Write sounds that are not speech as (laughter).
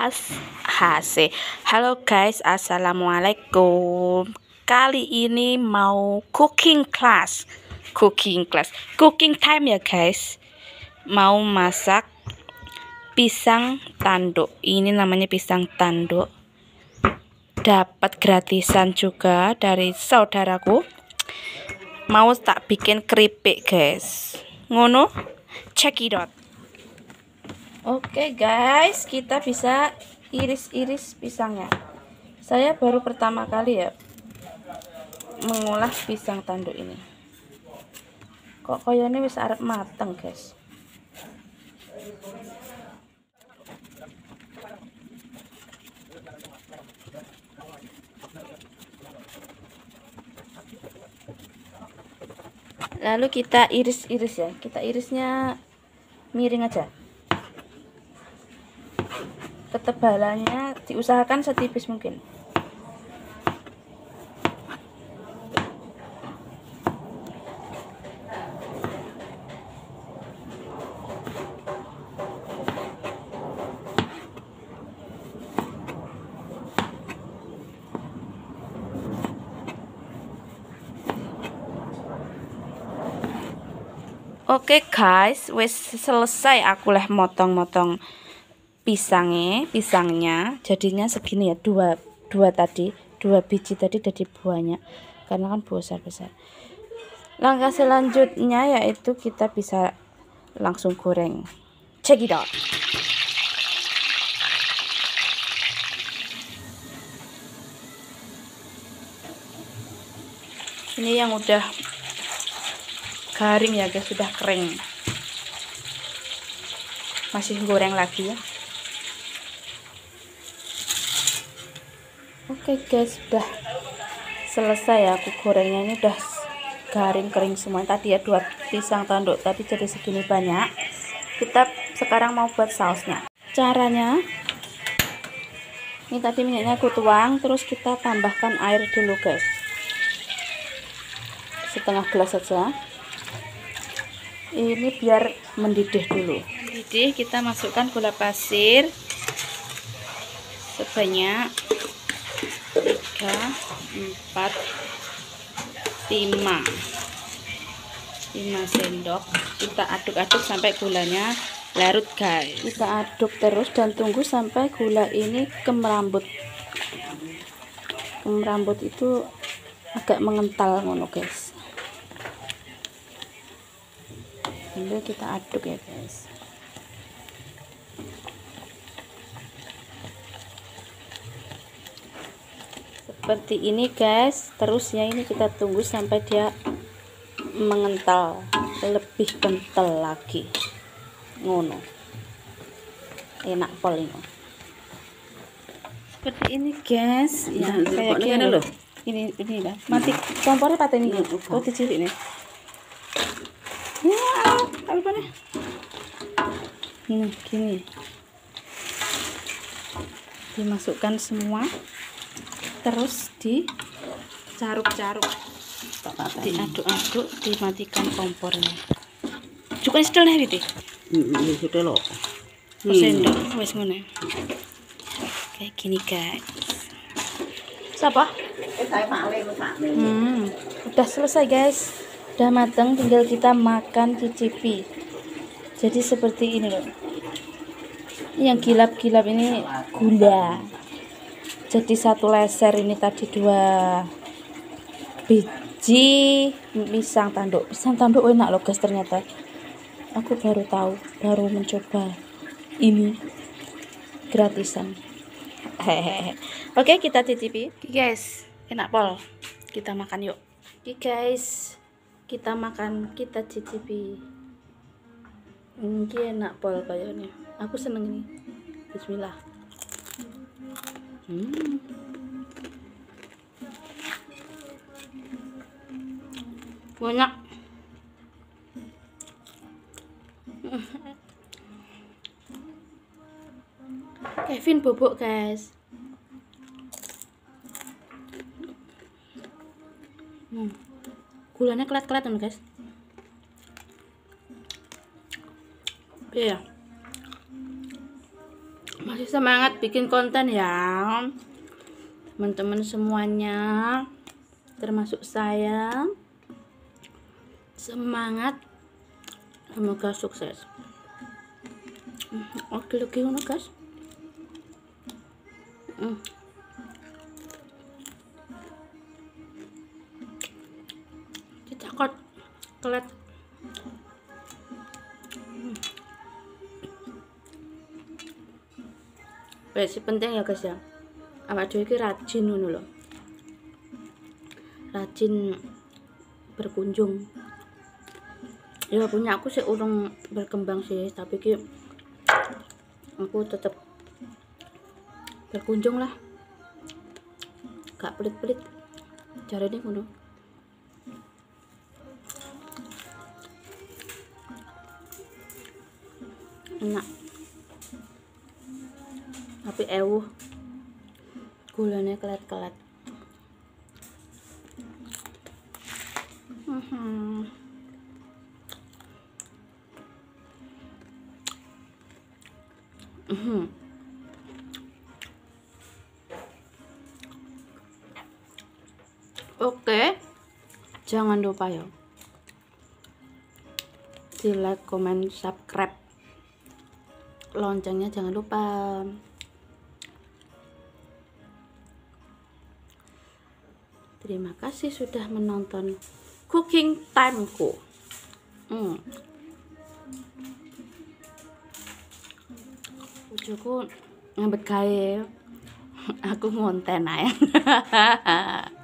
Has HC Halo guys. Assalamualaikum. Kali ini mau cooking class. Cooking class. Cooking time ya guys. Mau masak Pisang tanduk. Ini namanya pisang tanduk. Dapat gratisan juga Dari saudaraku. Mau tak bikin keripik guys? Ngono? Check it out Oke guys, kita bisa iris-iris pisangnya. Saya baru pertama kali ya mengolah pisang tanduk ini. Kok ini bisa arep mateng, guys. Lalu kita iris-iris ya. Kita irisnya miring aja ketebalannya diusahakan setipis mungkin. Oke okay guys, wes selesai aku leh motong-motong pisangnya pisangnya jadinya segini ya dua dua tadi dua biji tadi jadi buahnya karena kan besar besar langkah selanjutnya yaitu kita bisa langsung goreng. Check it out. Ini yang udah garing ya guys sudah kering. Masih goreng lagi ya oke guys sudah selesai aku gorengnya. Ini udah garing kering semua. Tadi ya dua pisang tanduk tadi jadi segini banyak. Kita sekarang mau buat sausnya. Caranya ini tadi minyaknya aku tuang terus kita tambahkan air dulu guys. Setengah gelas saja. Ini biar mendidih dulu. Mendidih kita masukkan gula pasir sebanyak tiga empat lima. Lima sendok. Kita aduk-aduk sampai gulanya larut guys. Kita aduk terus dan tunggu sampai gula ini kemerambut. Kemerambut itu agak mengental ngono guys. Sambil kita aduk ya guys seperti ini guys. Terusnya ini kita tunggu sampai dia mengental lebih kental lagi. Ngono. Enak pol ini seperti ini guys. Ya kayak gini loh. ini ini lah. Mati. Kompornya patah ini. Oh dicilik nih ya apa nih? Ini gini. Dimasukkan semua terus dicaruk-caruk. Diaduk-aduk dimatikan kompornya. Juga sedel nih Witi ini sudah loh sendok wes ngono. Kayak gini guys. Siapa? Hmm, udah selesai guys. Udah mateng tinggal kita makan cicipi. Jadi seperti ini loh. Yang gilap-gilap ini gula jadi satu leser ini tadi dua biji pisang tanduk. Pisang tanduk enak loh guys ternyata. Aku baru tahu baru mencoba ini gratisan. Hehehe (laughs) oke kita cicipi guys. Enak pol. Kita makan yuk. Oke guys. Kita makan kita cicipi ini enak pol kayaknya. Aku seneng ini. Bismillah Hmm. Banyak. Kevin bobok, guys. Hmm. Gulanya kelat-kelat guys. Iya. Masih semangat bikin konten ya. Teman-teman semuanya termasuk saya. Semangat. Semoga sukses. Hmm, oke oke guys. Hmm. dicakot kelet Besi penting ya guys ya. Awak dhewe iki rajin ngono lho. Rajin berkunjung. Ya punya aku sih urung berkembang sih tapi ki aku tetap berkunjung lah. Gak pelit-pelit caranya ngono. Enak tapi ewu gulanya kelet-kelet Mhm. Mhm. Oke, jangan lupa ya di like, comment, subscribe, loncengnya jangan lupa. Terima kasih sudah menonton cooking timeku. Hmm. Ngambet gawe. (laughs) Aku ngonten ae. (laughs)